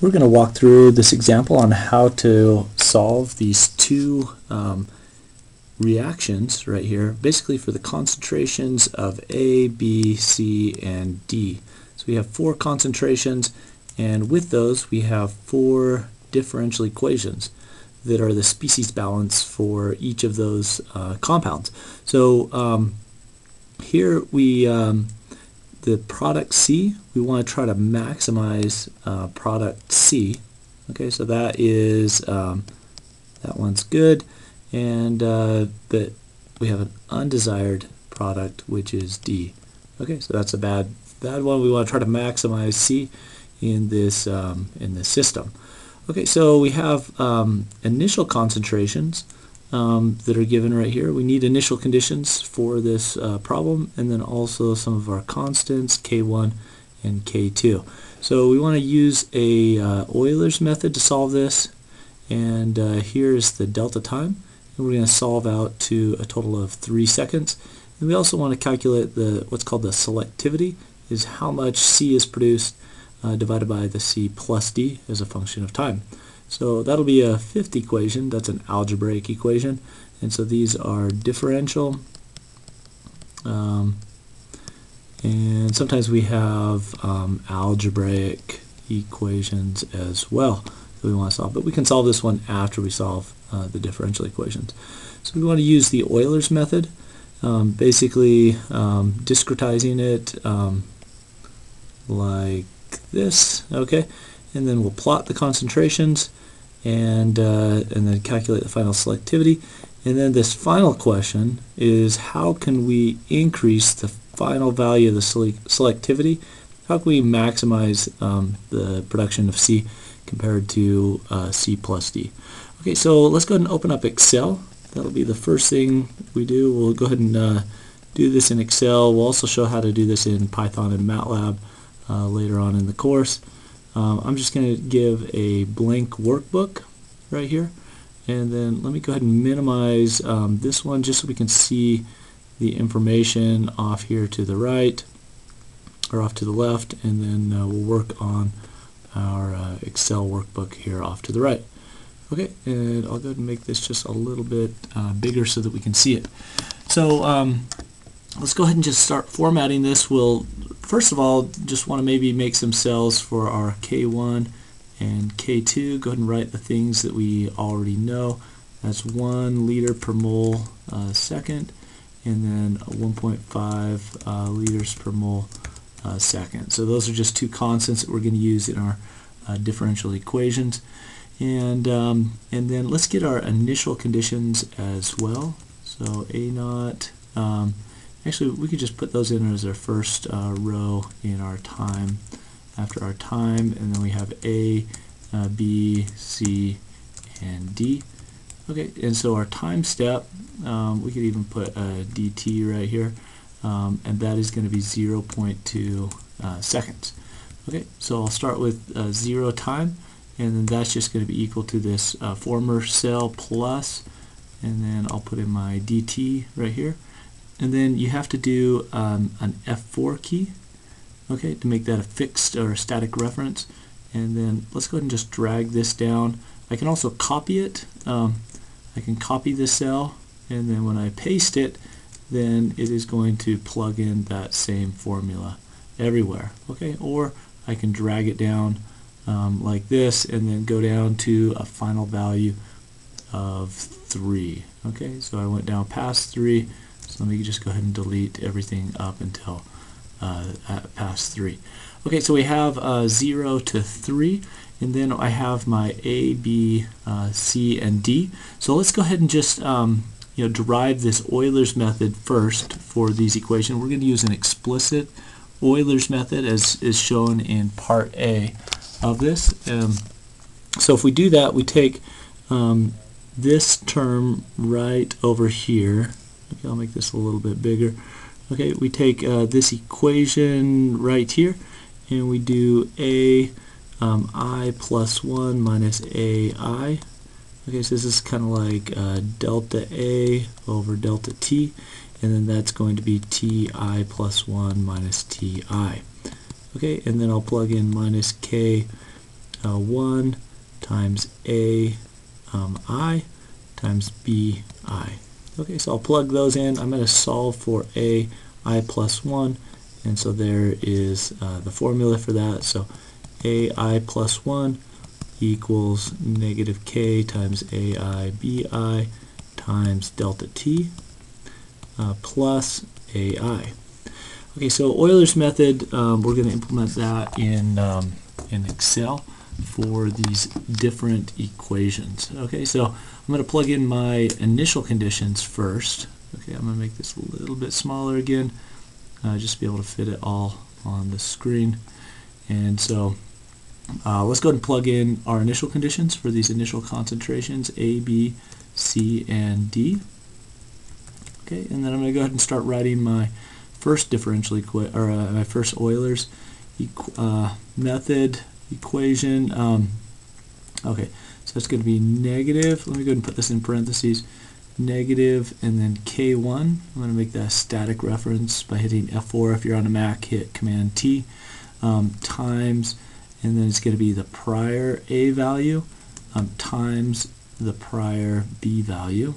We're going to walk through this example on how to solve these two um, reactions right here, basically for the concentrations of A, B, C, and D. So we have four concentrations, and with those we have four differential equations that are the species balance for each of those uh, compounds. So um, here we um, the product C, we want to try to maximize uh, product C. Okay, so that is, um, that one's good. And, uh, but we have an undesired product, which is D. Okay, so that's a bad, bad one. We want to try to maximize C in this, um, in this system. Okay, so we have um, initial concentrations um, that are given right here. We need initial conditions for this uh, problem and then also some of our constants K1 and K2. So we want to use a uh, Euler's method to solve this and uh, here's the delta time and we're going to solve out to a total of three seconds and we also want to calculate the what's called the selectivity is how much C is produced uh, divided by the C plus D as a function of time. So that'll be a fifth equation. That's an algebraic equation. And so these are differential. Um, and sometimes we have um, algebraic equations as well that we want to solve. But we can solve this one after we solve uh, the differential equations. So we want to use the Euler's method, um, basically um, discretizing it um, like this, okay? And then we'll plot the concentrations and, uh, and then calculate the final selectivity. And then this final question is how can we increase the final value of the selectivity? How can we maximize um, the production of C compared to uh, C plus D? Okay, so let's go ahead and open up Excel. That'll be the first thing we do. We'll go ahead and uh, do this in Excel. We'll also show how to do this in Python and MATLAB uh, later on in the course. Um, I'm just going to give a blank workbook right here and then let me go ahead and minimize um, this one just so we can see the information off here to the right or off to the left and then uh, we'll work on our uh, Excel workbook here off to the right. Okay, and I'll go ahead and make this just a little bit uh, bigger so that we can see it. So um, let's go ahead and just start formatting this. We'll first of all, just want to maybe make some cells for our K1 and K2. Go ahead and write the things that we already know. That's 1 liter per mole uh, second, and then 1.5 uh, liters per mole uh, second. So those are just two constants that we're going to use in our uh, differential equations. And, um, and then let's get our initial conditions as well. So A naught, um, Actually, we could just put those in as our first uh, row in our time after our time, and then we have A, uh, B, C, and D. Okay, and so our time step, um, we could even put a dt right here, um, and that is going to be 0.2 uh, seconds. Okay, so I'll start with uh, 0 time, and then that's just going to be equal to this uh, former cell plus, and then I'll put in my dt right here and then you have to do um, an F4 key okay to make that a fixed or a static reference. And then let's go ahead and just drag this down. I can also copy it. Um, I can copy the cell and then when I paste it then it is going to plug in that same formula everywhere okay? Or I can drag it down um, like this and then go down to a final value of 3 okay? So I went down past 3 so let me just go ahead and delete everything up until uh, past 3. Okay, so we have uh, 0 to 3, and then I have my A, B, uh, C, and D. So let's go ahead and just um, you know, derive this Euler's method first for these equations. We're going to use an explicit Euler's method as is shown in part A of this. Um, so if we do that, we take um, this term right over here, Okay, I'll make this a little bit bigger. Okay, we take uh, this equation right here and we do a um, i plus 1 minus ai. Okay, so this is kind of like uh, delta a over delta t and then that's going to be ti plus 1 minus ti. Okay, and then I'll plug in minus k uh, 1 times A um, I times B I. Okay, so I'll plug those in. I'm going to solve for A I plus 1, and so there is uh, the formula for that. So A I plus 1 equals negative K times A I B I times delta T uh, plus AI. Okay, so Euler's method, um, we're going to implement that in, um, in Excel for these different equations. Okay, so I'm going to plug in my initial conditions first. Okay, I'm going to make this a little bit smaller again, uh, just to be able to fit it all on the screen. And so uh, let's go ahead and plug in our initial conditions for these initial concentrations, A, B, C, and D. Okay, and then I'm going to go ahead and start writing my first differential equation, or uh, my first Euler's equ uh, method equation. Um, okay, so it's going to be negative. Let me go ahead and put this in parentheses. Negative and then K1. I'm going to make that a static reference by hitting F4. If you're on a Mac, hit Command T. Um, times, and then it's going to be the prior A value um, times the prior B value.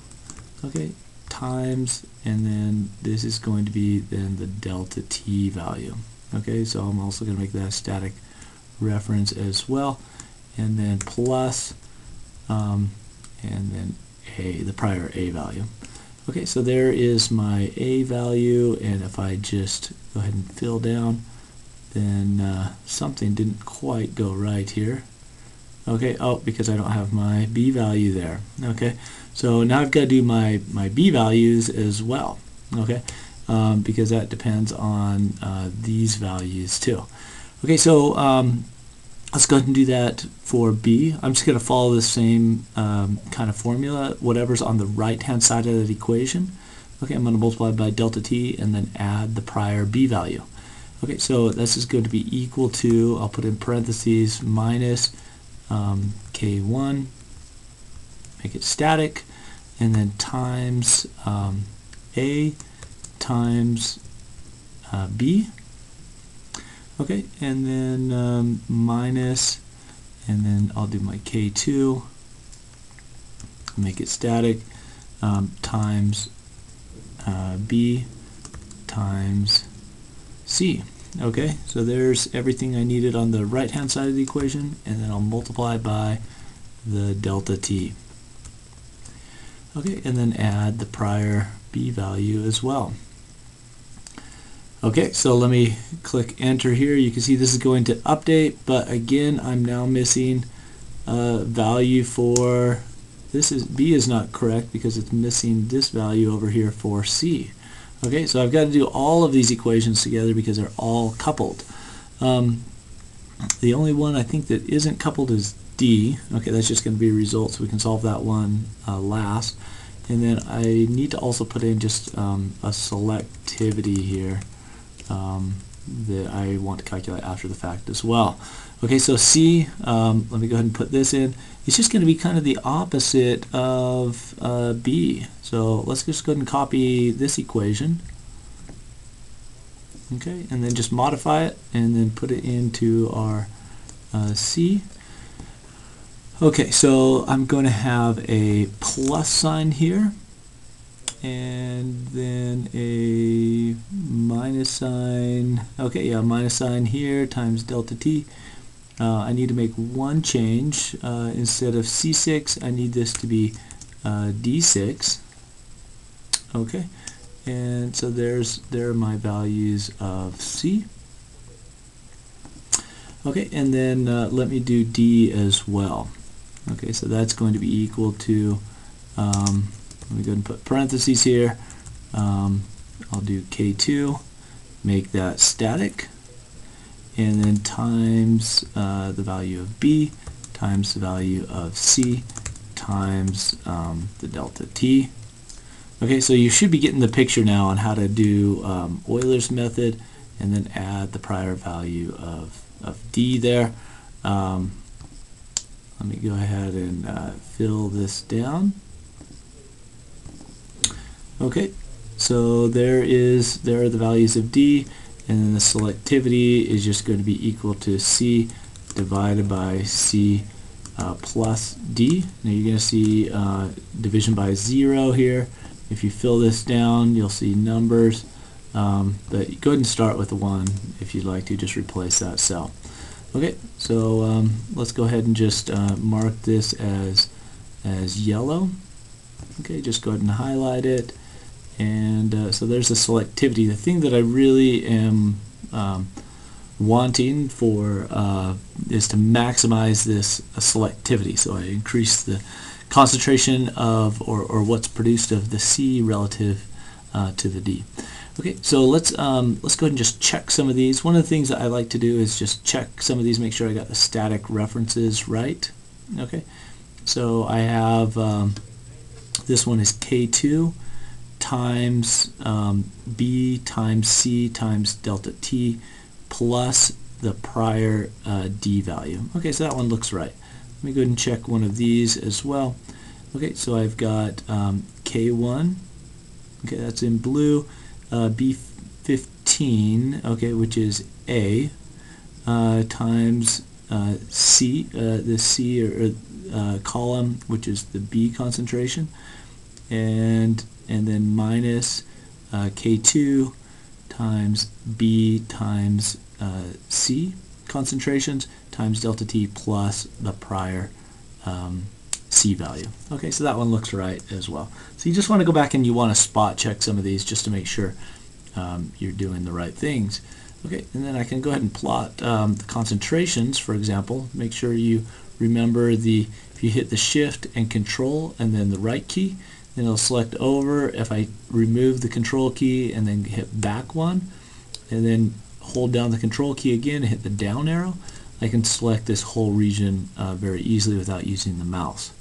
Okay, times, and then this is going to be then the delta t value. Okay, so I'm also going to make that a static reference as well, and then plus, um, and then a, the prior a value. Okay, so there is my a value, and if I just go ahead and fill down, then uh, something didn't quite go right here. Okay, oh, because I don't have my b value there. Okay, so now I've got to do my, my b values as well. Okay, um, because that depends on uh, these values too. Okay, so um, let's go ahead and do that for b. I'm just going to follow the same um, kind of formula. Whatever's on the right-hand side of that equation. Okay, I'm going to multiply by delta t and then add the prior b value. Okay, so this is going to be equal to, I'll put in parentheses, minus um, K1, make it static, and then times um, A times uh, B. Okay, and then um, minus, and then I'll do my K2, make it static, um, times uh, B times C. Okay, so there's everything I needed on the right hand side of the equation and then I'll multiply by the delta t. Okay, and then add the prior b value as well. Okay, so let me click enter here. You can see this is going to update, but again, I'm now missing a value for, this is, B is not correct because it's missing this value over here for C. Okay, so I've got to do all of these equations together because they're all coupled. Um, the only one I think that isn't coupled is D. Okay, that's just going to be a result, so we can solve that one uh, last. And then I need to also put in just um, a selectivity here um, that I want to calculate after the fact as well. Okay, so C, um, let me go ahead and put this in. It's just going to be kind of the opposite of uh, B. So let's just go ahead and copy this equation. Okay, and then just modify it and then put it into our uh, C. Okay, so I'm going to have a plus sign here and then a minus sign. Okay, yeah, minus sign here times delta t. Uh, I need to make one change. Uh, instead of C6, I need this to be uh, D6. Okay, and so there's there are my values of C. Okay, and then uh, let me do D as well. Okay, so that's going to be equal to, um, let me go and put parentheses here. Um, I'll do K2, make that static and then times uh, the value of b times the value of c times um, the delta t. Okay, so you should be getting the picture now on how to do um, Euler's method and then add the prior value of, of d there. Um, let me go ahead and uh, fill this down. Okay, so there is there are the values of d and then the selectivity is just going to be equal to C divided by C uh, plus D. Now you're going to see uh, division by zero here. If you fill this down, you'll see numbers. Um, but go ahead and start with the 1 if you'd like to. Just replace that cell. Okay, so um, let's go ahead and just uh, mark this as as yellow. Okay, just go ahead and highlight it. And uh, so there's the selectivity. The thing that I really am um, wanting for uh, is to maximize this uh, selectivity. So I increase the concentration of or, or what's produced of the C relative uh, to the D. Okay, so let's um, let's go ahead and just check some of these. One of the things that I like to do is just check some of these, make sure I got the static references right. Okay, so I have um, this one is K2 times um, B times C times delta T plus the prior uh, D value. Okay, so that one looks right. Let me go ahead and check one of these as well. Okay, so I've got um, K1, okay, that's in blue, uh, B15, okay, which is A, uh, times uh, C, uh, the C or, uh, column, which is the B concentration, and and then minus uh, K2 times B times C concentrations times delta T plus the prior um, C value. Okay, so that one looks right as well. So you just want to go back and you want to spot check some of these just to make sure um, you're doing the right things. Okay, and then I can go ahead and plot um, the concentrations, for example. Make sure you remember the, if you hit the shift and control and then the right key, then it'll select over. If I remove the control key and then hit back one, and then hold down the control key again and hit the down arrow, I can select this whole region uh, very easily without using the mouse.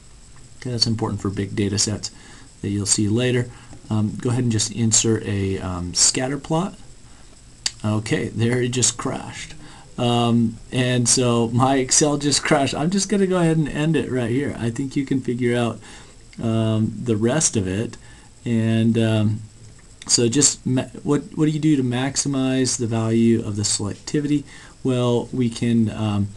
Okay, that's important for big data sets that you'll see later. Um, go ahead and just insert a um, scatter plot. Okay, there it just crashed. Um, and so my Excel just crashed. I'm just going to go ahead and end it right here. I think you can figure out um, the rest of it. And um, so just what, what do you do to maximize the value of the selectivity? Well, we can um,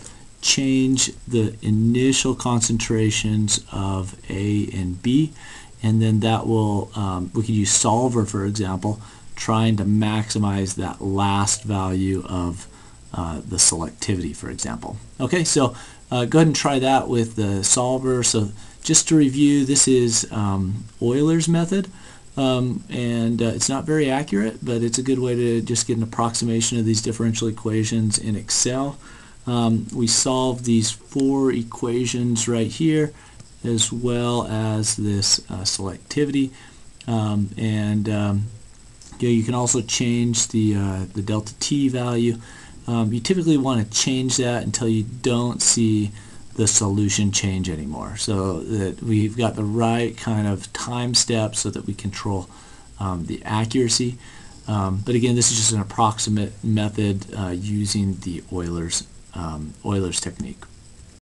change the initial concentrations of A and B and then that will, um, we could use solver for example, trying to maximize that last value of uh, the selectivity for example. Okay, so uh, go ahead and try that with the solver. So just to review, this is um, Euler's method. Um, and uh, it's not very accurate, but it's a good way to just get an approximation of these differential equations in Excel. Um, we solve these four equations right here as well as this uh, selectivity um, and um, you, you can also change the, uh, the delta t value. Um, you typically want to change that until you don't see the solution change anymore so that we've got the right kind of time step so that we control um, the accuracy. Um, but again, this is just an approximate method uh, using the Euler's, um, Euler's technique.